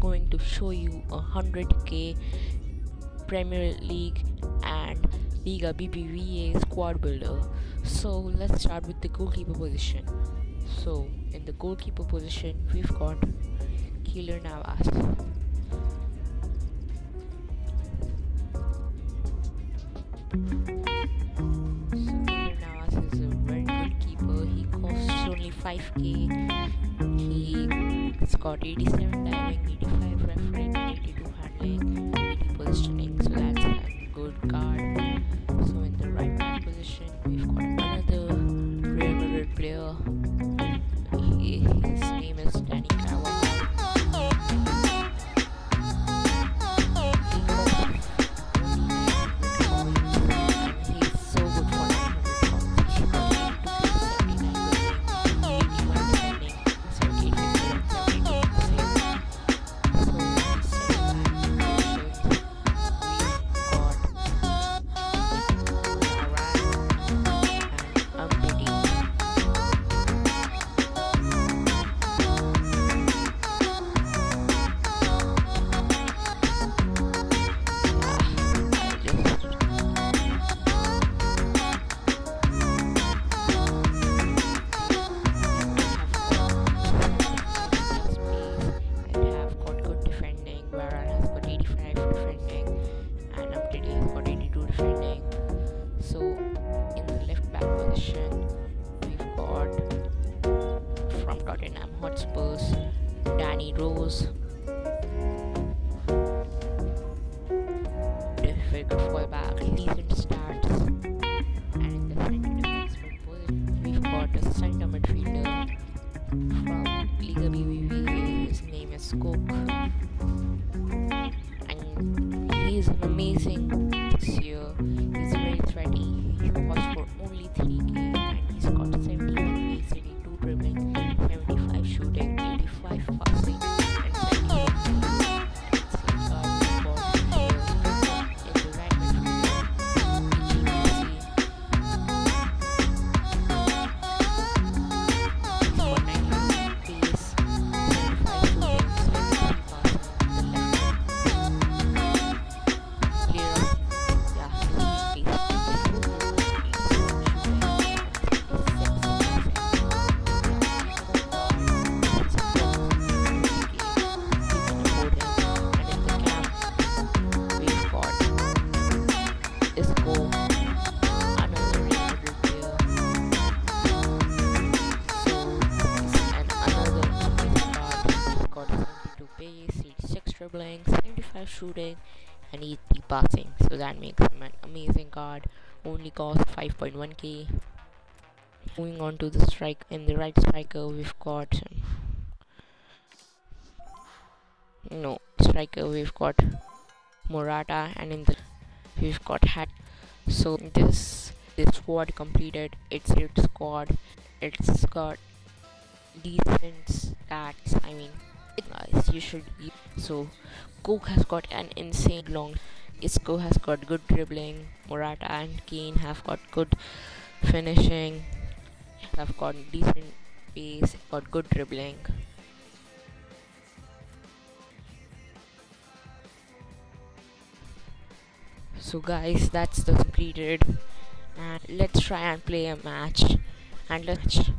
going to show you a 100k Premier League and Liga BBVA squad builder. So let's start with the goalkeeper position. So in the goalkeeper position, we've got Keylor Navas. So Navas is a very good keeper. He costs only 5k. He's got 87 diving, We've got a center midfielder from Liga BBVA. His name is Koke, and he's amazing this year. He's dribbling, 75 shooting, and 80 passing. So that makes him an amazing card. Only cost 5.1k. Moving on to the strike in the right striker, we've got no striker. We've got Morata, and in the we've got Hat. So this this squad completed. It's its squad. It's got decent stats. I mean, guys, you should. So Koke has got an insane long. Isco has got good dribbling. Morata and Kane have got good finishing. Have got decent pace. Got good dribbling. So guys, that's the completed. And let's try and play a match. And let's